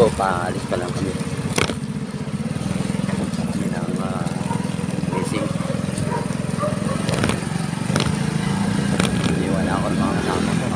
ito, paalis pa lang. Kami ng uh, racing. Iniwan ako ng mga kasama ko.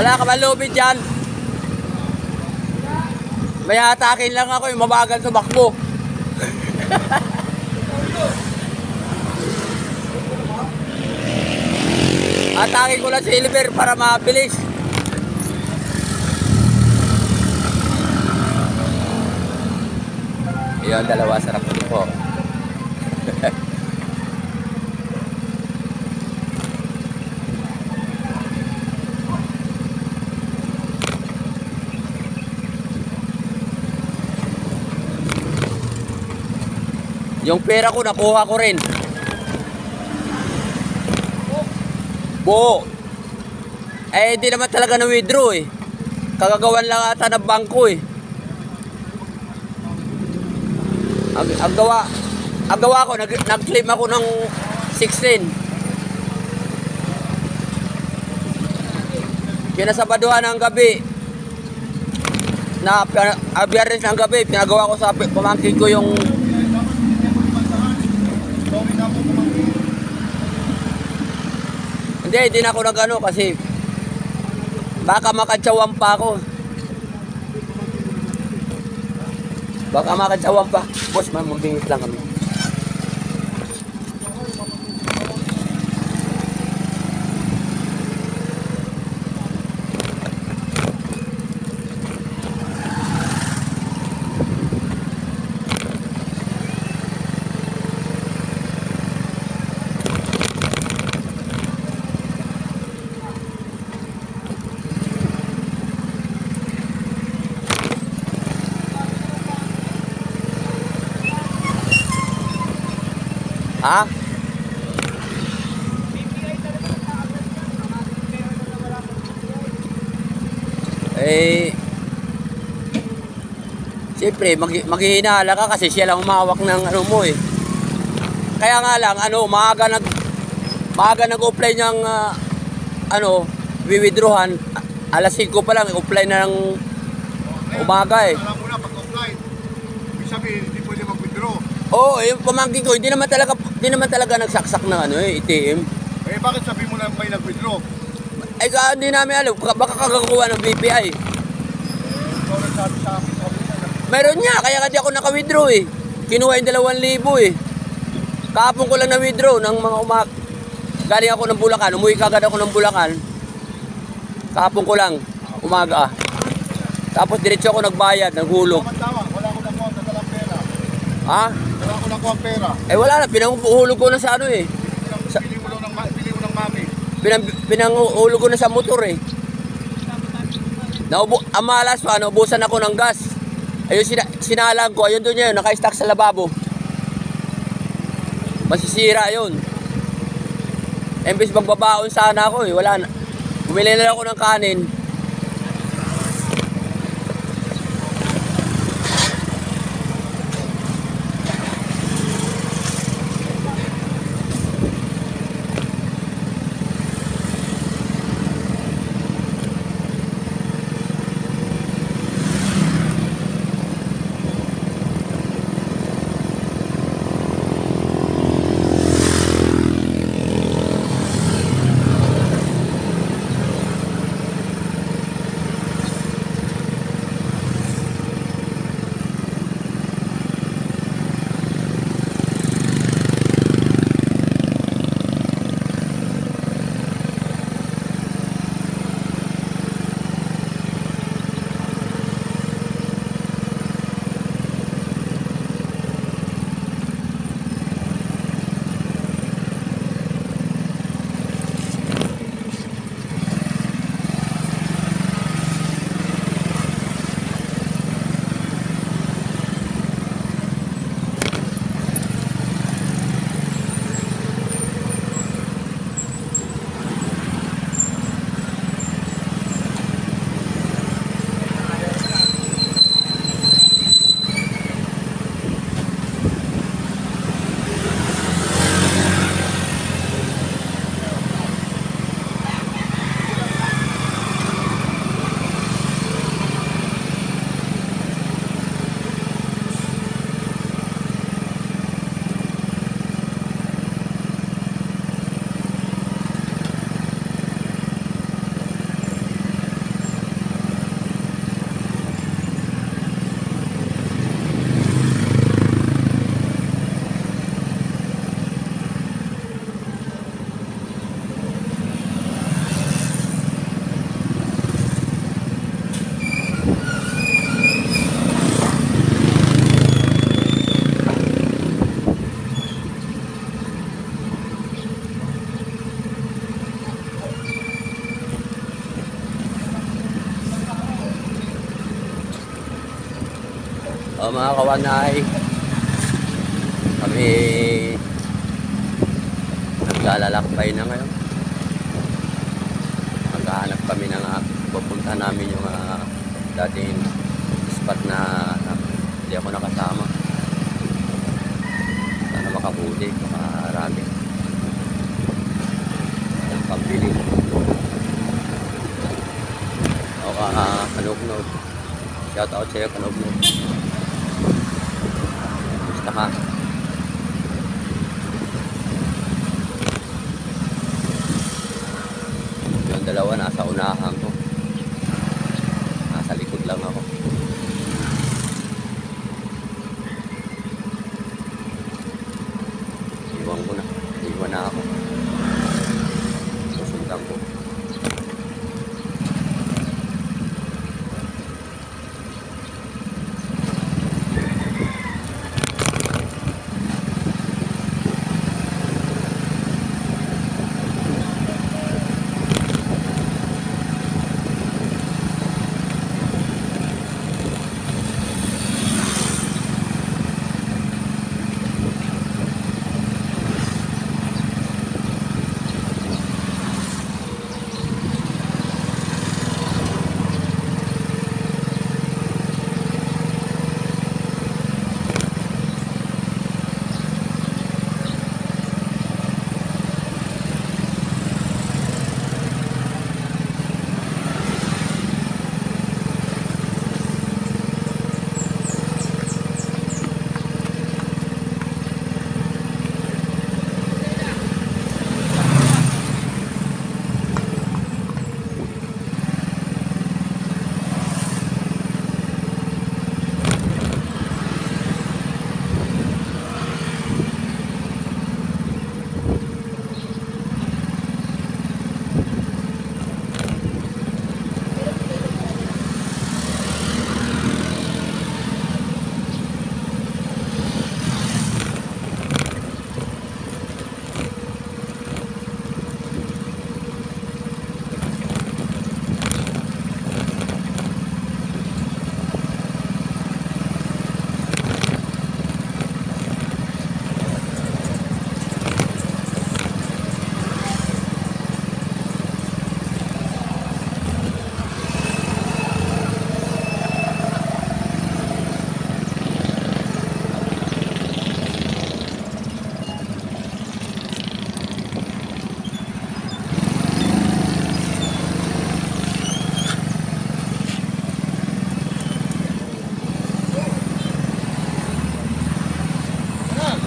Wala ka man lubid dyan. May hatakin lang ako, yung mabagal tumakbo. Hatakin ko lang si Silver para mabilis. Yan, dalawa, sarap po. Yung pera ko nakuha ko rin. Buo. Eh, hindi naman talaga na-withdraw eh. Kagagawan lang ata ng bangko eh. Ang, ang gawa, ang gawa ko, nag, nag-claim ako ng 16. Kinasabaduhan ng gabi. Na, biyernes ng gabi, pinagawa ko sa pamangkin ko yung Hindi, hindi na ako nagano kasi baka makatsawan pa ako. Baka makatsawan pa. Boss, mamabingit lang kami. Ha? Eh, Siyempre, mag maghihinala ka kasi siya lang umawak ng ano mo eh. Kaya nga lang, ano, maaga nag maaga nag-apply ng ah, ano, wiwidrohan. Alas 5 pa lang, apply na ng umaga eh. Alam mo na, pag-apply, ibig sabihin, hindi pwede mag-withdraw. Oo, oh, yung pamangkin ko, hindi naman talaga, hindi naman talaga nagsaksak ng ano eh, ATM. Eh, bakit sabi mo lang may nag-withdraw? Eh, ka, hindi namin alam, baka baka ng BPI. Ikaw nagsabi sa akin, sabi mo na. Meron niya, kaya kasi ako naka-withdraw eh. Kinuha yung dalawang libo eh. Kahapon ko lang na-withdraw ng mga umak. Galing ako ng Bulacan, umuwi kagad ako ng Bulacan. Kahapon ko lang, umaga. Tapos diretso ako nagbayad, naghulog. Tama, wala ko nakuha sa talang pera. Ha? Wala ko nakuha ang pera. Eh wala na, pinanghulog ko na sa ano eh. Pinang, bili mo lang ng, mo ng mami. Pinang, pinanghulog ko na sa motor eh. Naubo, ang malas pa, naubusan ako ng gas. Ayun, sina, sinalang ko, ayun doon yun, naka-stack sa lababo. Masisira yun. Embes magbabaon sana ako eh, wala na. Bumili na lang ako ng kanin. O mga kawanay, kami naglalakbay na ngayon. Maghahanap kami ng uh, pupunta namin yung ah, dating spot na, na hindi ako nakasama. Sana makabuli, makarami. Ang pambili. O ka, uh, kanugnog. Shout out sa'yo, kanugnog. Ka. Yung dalawa nasa unahan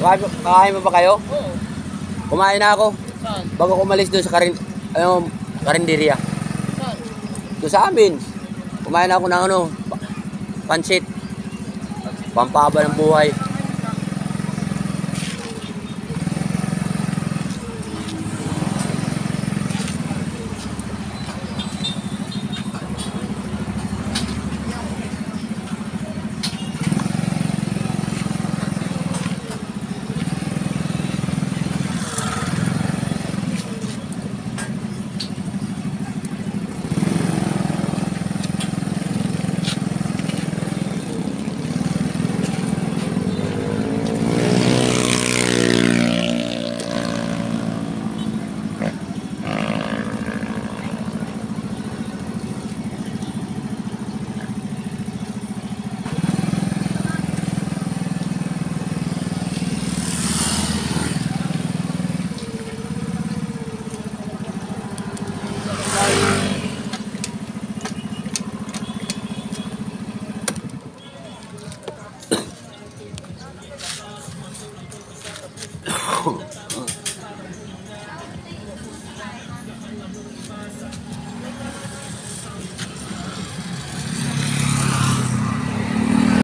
Kakain, kakain mo ba kayo? Oo. Kumain na ako. Saan? Bago ko umalis doon sa karin, ano, karinderya. Saan? Doon sa amin. Kumain na ako ng ano, pa- pansit. Pampaba ng buhay.